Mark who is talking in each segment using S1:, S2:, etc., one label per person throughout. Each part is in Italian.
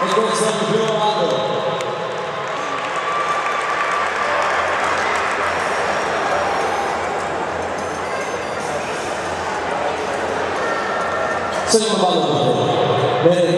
S1: Let's go accept the Bill Rondo. Señor Pablo,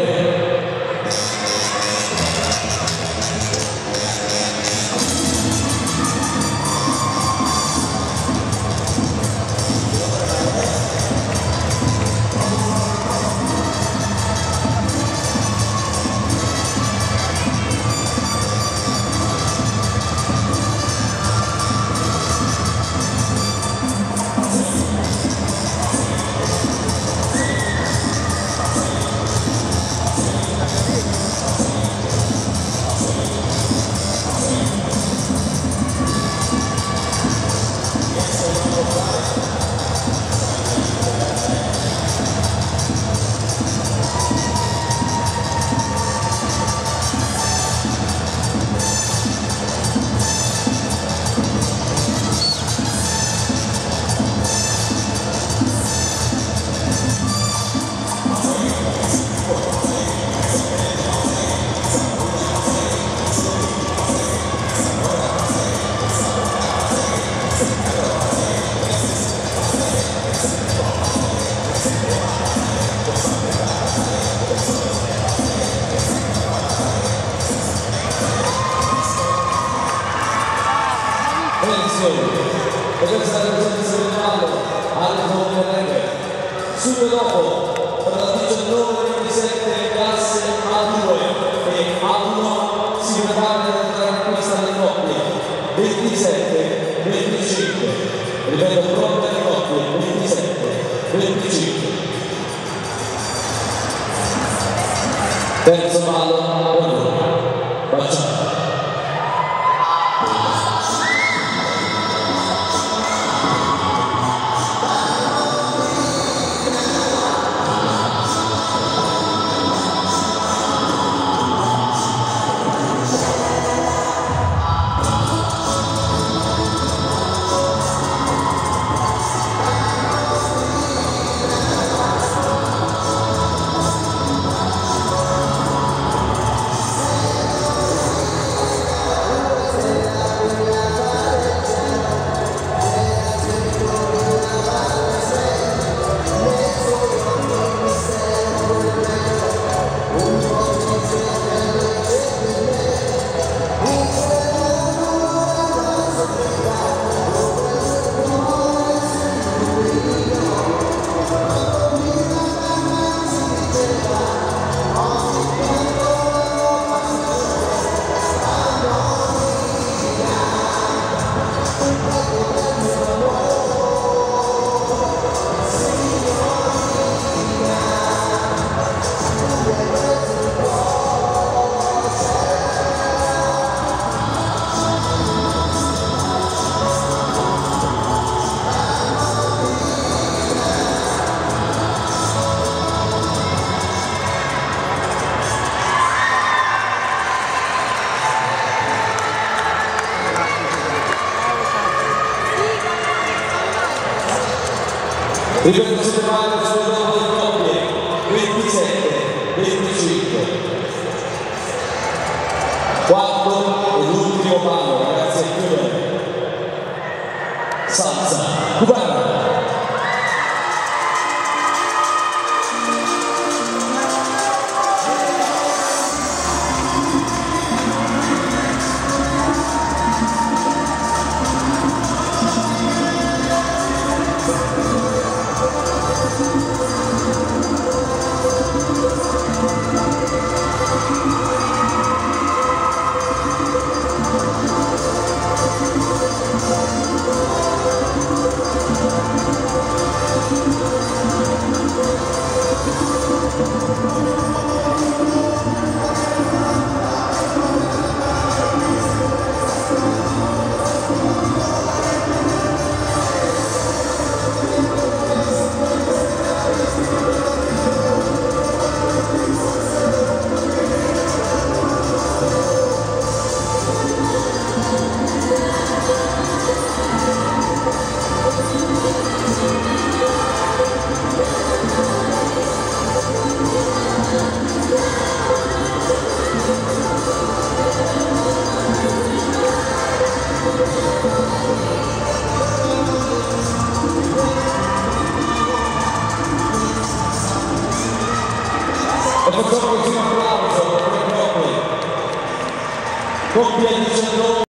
S1: Benson e questa è la posizione di ballo Alto Correve subito dopo per la 19-27 classe A2 e A1 si prepara per la conquista delle coppie 27 25 ripeto pronte le coppie 27 25 terzo ballo 1 Deus. Ripeto se male sul gioco di coppie 27 25 quarto e l'ultimo palo ragazzi a chiudere salsa cubana